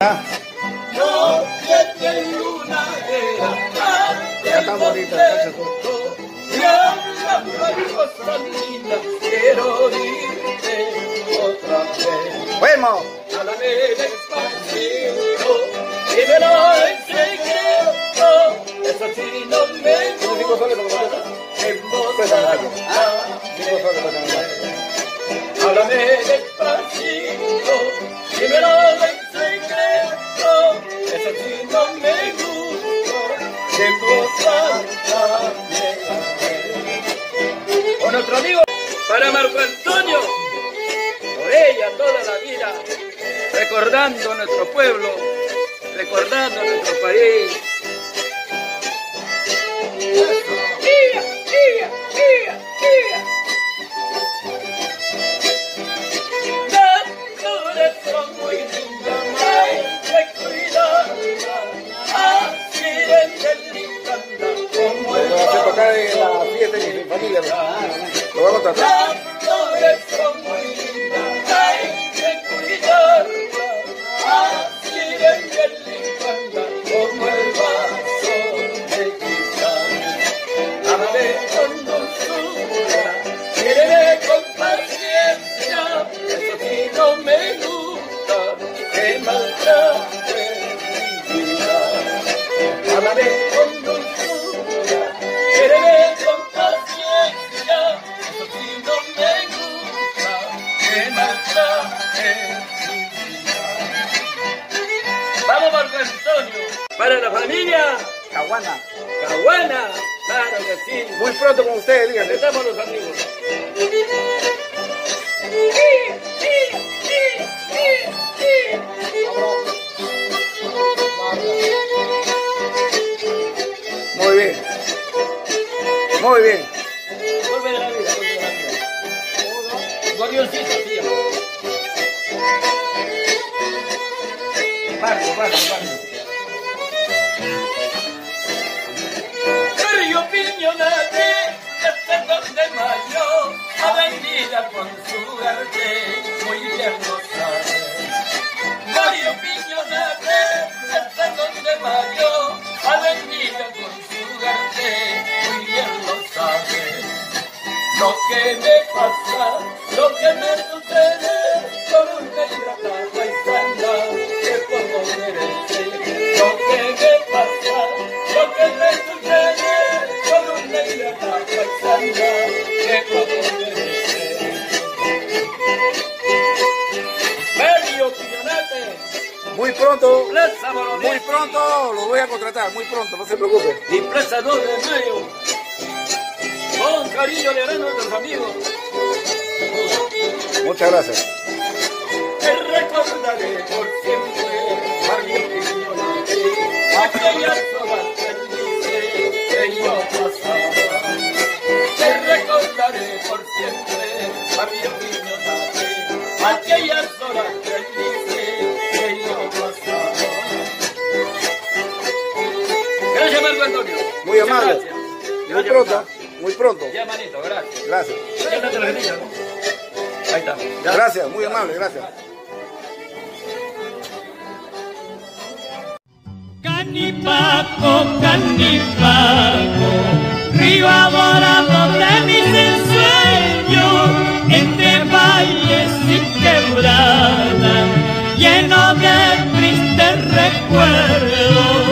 No tiene luna Ya está bonita, cacha tú. Y habla mariposa linda, quiero irte otra vez. ¡Fuimos! Háblame despacito, dímelo en secreto, eso sí no me que gusta. En voz alta, que Háblame despacito, me gusta, Con nuestro amigo, para Marco Antonio, por ella toda la vida, recordando nuestro pueblo, recordando nuestro país. Mi familia. Lo voy a contratar. Las Antonio, para la familia Caguana. Caguana, claro que sí. Muy pronto con ustedes, díganle. Estamos los amigos. Muy bien. Muy bien. Vuelve de la vida, vuelve de la vida. Gorrioncito, Río Piñonate, este 2 de mayo, avenida con su arte, muy sabe. Río Piñonate, este 2 de mayo, avenida con su arte, muy sabe. Lo que me pasa, lo que me Muy pronto. Muy pronto lo voy a contratar. Muy pronto, no se preocupe. y Plaza 2 de Mayo. Con cariño le harán a nuestros amigos. Muchas gracias. Te recordaré por siempre, Muy amable. Muy Gracias, pronto. Muy pronto. Ya, manito, gracias. Gracias. Ya está la tarjetita, ¿no? Ahí está. Ya. Gracias, muy amable, gracias. Canipaco, canipaco, río adorado de mis ensueños, entre valles y quebradas, lleno de tristes recuerdos.